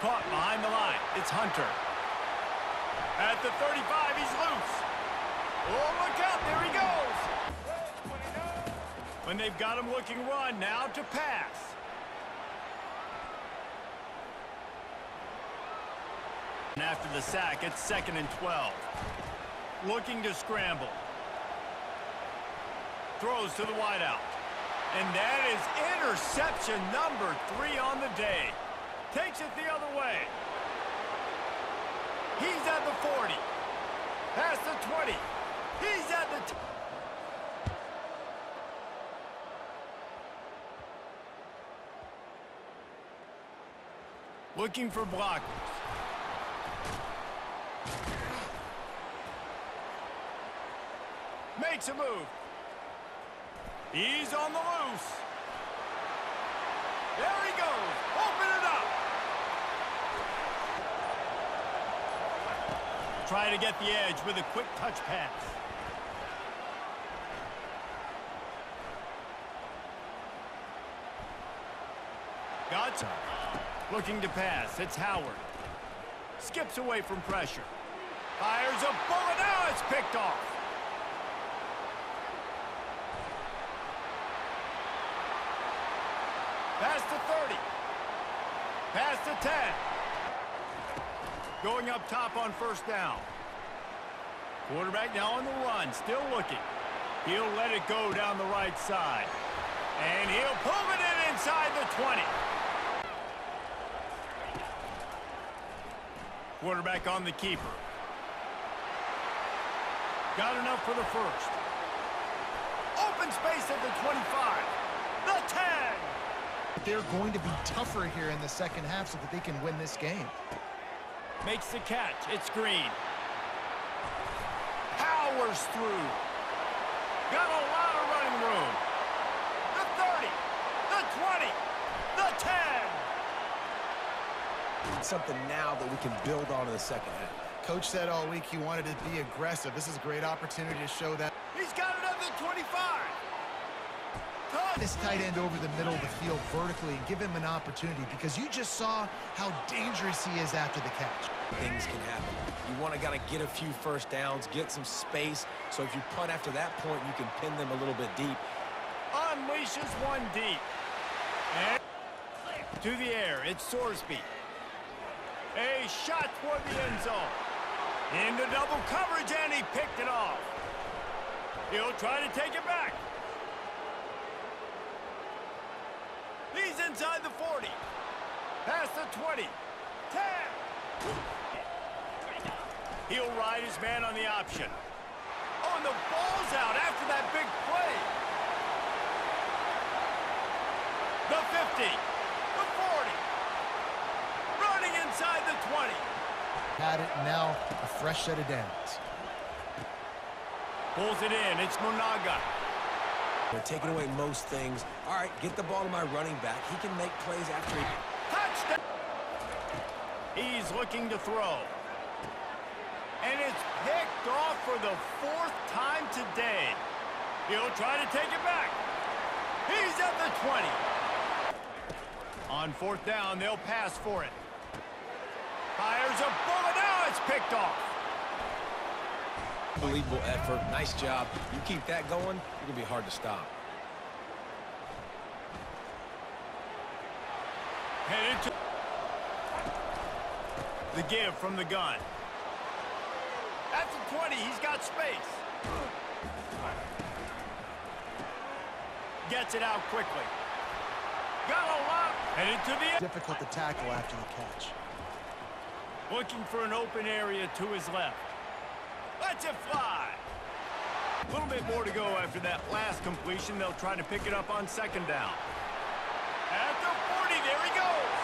Caught behind the line. It's Hunter. At the 35, he's loose. Oh, look out. There he goes. When they've got him looking run, now to pass. And after the sack, it's second and 12. Looking to scramble. Throws to the wideout. And that is interception number three on the day. Takes it the other way. He's at the 40. Past the 20. He's at the... Looking for blockers. Makes a move. He's on the loose. There he goes. Open it up. Try to get the edge with a quick touch pass. Gotcha. Looking to pass. It's Howard. Skips away from pressure. Fires a bullet. Now it's picked off. Pass to 30. Pass to 10. Going up top on first down. Quarterback now on the run, still looking. He'll let it go down the right side. And he'll pull it in inside the 20. Quarterback on the keeper. Got enough for the first. Open space at the 25. The 10. They're going to be tougher here in the second half so that they can win this game. Makes the catch. It's Green. Powers through. Got a lot of running room. The 30. The 20. The 10. Something now that we can build on in the second half. Coach said all week he wanted to be aggressive. This is a great opportunity to show that. He's got it at the 25. This tight end over the middle of the field vertically and give him an opportunity because you just saw how dangerous he is after the catch. Things can happen. You want to got to get a few first downs, get some space, so if you punt after that point, you can pin them a little bit deep. Unleashes one deep. And to the air, it's Sorsby. A shot toward the end zone. Into double coverage, and he picked it off. He'll try to take it back. He's inside the 40. Past the 20. 10. He'll ride his man on the option. Oh, and the ball's out after that big play. The 50. The 40. Running inside the 20. Had it, now a fresh set of downs. Pulls it in. It's Monaga. They're taking away most things. All right, get the ball to my running back. He can make plays after he... Touchdown! He's looking to throw. And it's picked off for the fourth time today. He'll try to take it back. He's at the 20. On fourth down, they'll pass for it. Fires a bullet. Now it's picked off. Unbelievable effort. Nice job. You keep that going, you're going to be hard to stop. Headed to the give from the gun. That's a 20. He's got space. Gets it out quickly. Got a lot. Headed to the Difficult to tackle after the catch. Looking for an open area to his left. Lets it fly. A little bit more to go after that last completion. They'll try to pick it up on second down. At the 40, there he goes.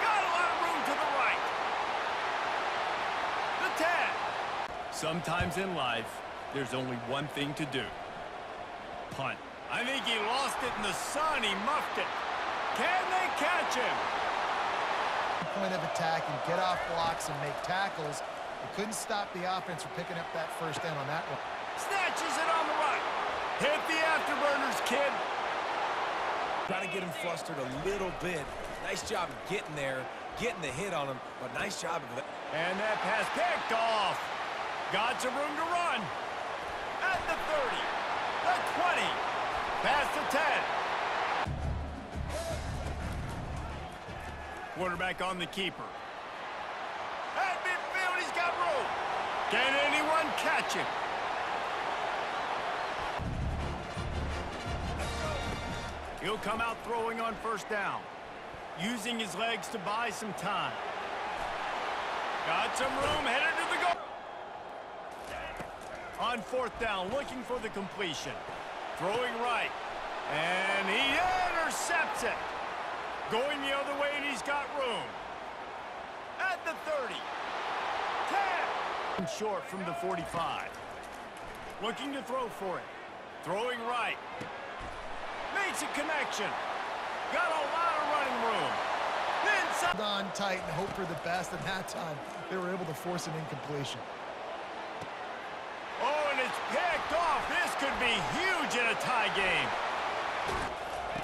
Got a lot of room to the right. The 10. Sometimes in life, there's only one thing to do. Punt. I think he lost it in the sun. He muffed it. Can they catch him? Point of attack and get off blocks and make tackles. They couldn't stop the offense from picking up that first down on that one. Snatches it on the right. Hit the afterburners, kid. Try to get him flustered a little bit. Nice job getting there. getting the hit on him, but nice job of that. And that pass picked off. Got some room to run. At the 30, the 20, past the 10. Quarterback on the keeper. At midfield, he's got room. Can anyone catch him? He'll come out throwing on first down, using his legs to buy some time. Got some room, headed to the goal. On fourth down, looking for the completion. Throwing right. And he intercepts it. Going the other way, and he's got room. At the 30. 10. Short from the 45. Looking to throw for it. Throwing right. Makes a connection. Got a lot of running room. Inside. Hold on tight and hope for the best, and that time they were able to force an incompletion. Oh, and it's picked off. This could be huge in a tie game.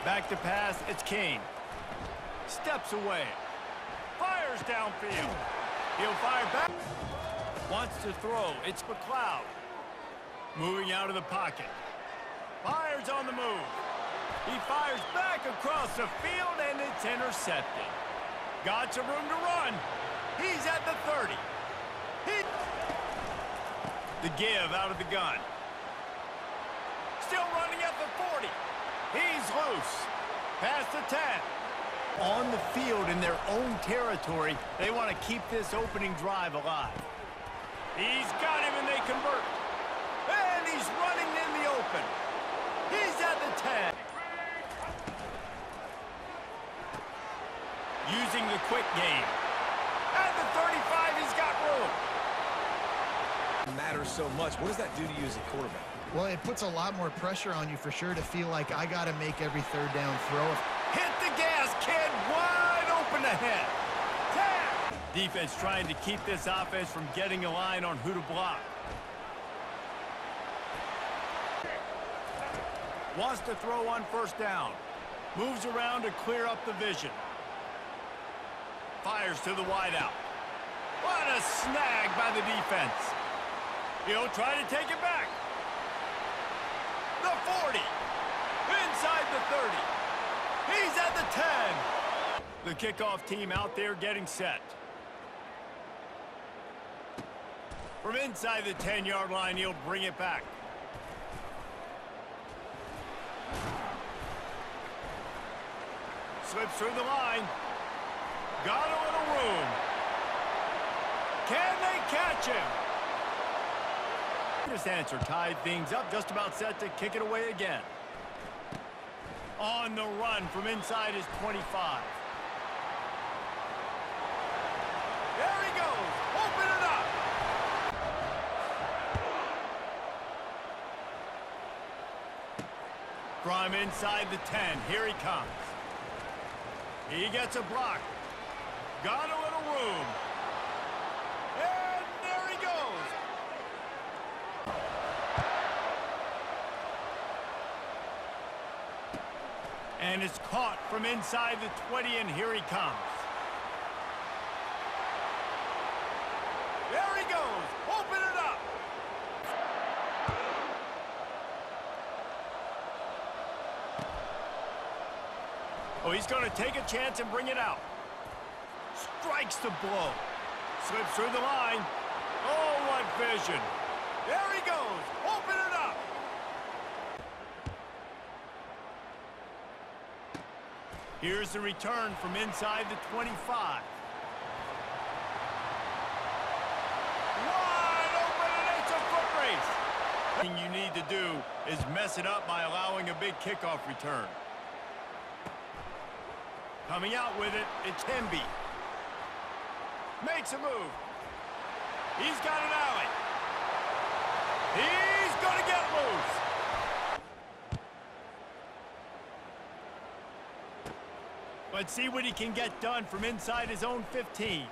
Back to pass, it's Kane. Steps away. Fires downfield. He'll fire back. Wants to throw. It's McLeod. Moving out of the pocket. Fires on the move. He fires back across the field, and it's intercepted. Got some room to run. He's at the 30. He... The give out of the gun. Still running at the 40. He's loose. Past the 10. On the field in their own territory, they want to keep this opening drive alive. He's got him and they convert. And he's running in the open. He's at the 10. Using the quick game. At the 35, he's got room. Matters so much. What does that do to you as a quarterback? Well, it puts a lot more pressure on you for sure to feel like I got to make every third down throw. Hit the gas, kid. Wide open ahead. Defense trying to keep this offense from getting a line on who to block. Wants to throw on first down. Moves around to clear up the vision. Fires to the wideout. What a snag by the defense. He'll try to take it back. The 40. Inside the 30. He's at the 10. The kickoff team out there getting set. From inside the 10-yard line, he'll bring it back. Slips through the line. Got a little room. Can they catch him? This answer tied things up, just about set to kick it away again. On the run from inside his 25. There he goes. Open it up. From inside the 10, here he comes. He gets a block. Got a little room. And there he goes. And it's caught from inside the 20, and here he comes. There he goes. Open it up. Oh, he's going to take a chance and bring it out. Strikes the blow. Slips through the line. Oh, what vision. There he goes. Open it up. Here's the return from inside the 25. Wide open, and it's a foot race. Thing you need to do is mess it up by allowing a big kickoff return. Coming out with it, it's Hemby. Makes a move. He's got an alley. He's going to get loose. Let's see what he can get done from inside his own 15.